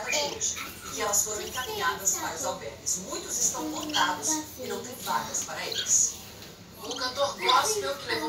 cada de e elas foram encaminhadas para os albergues. Muitos estão lotados e não tem vagas para eles. O cantor gospel que levou